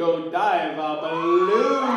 Go dive a Balloon.